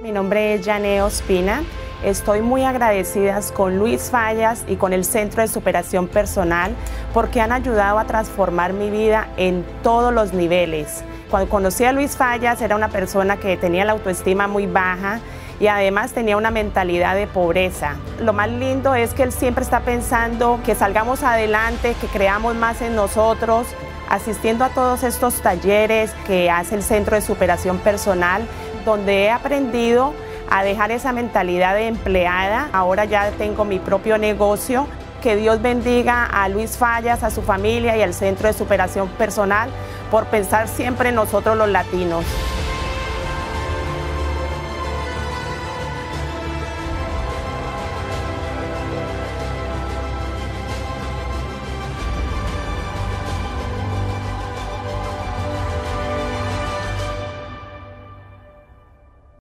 Mi nombre es Janeo Ospina. Estoy muy agradecida con Luis Fallas y con el Centro de Superación Personal porque han ayudado a transformar mi vida en todos los niveles. Cuando conocí a Luis Fallas era una persona que tenía la autoestima muy baja y además tenía una mentalidad de pobreza. Lo más lindo es que él siempre está pensando que salgamos adelante, que creamos más en nosotros, asistiendo a todos estos talleres que hace el Centro de Superación Personal, donde he aprendido a dejar esa mentalidad de empleada. Ahora ya tengo mi propio negocio. Que Dios bendiga a Luis Fallas, a su familia y al Centro de Superación Personal por pensar siempre en nosotros los latinos.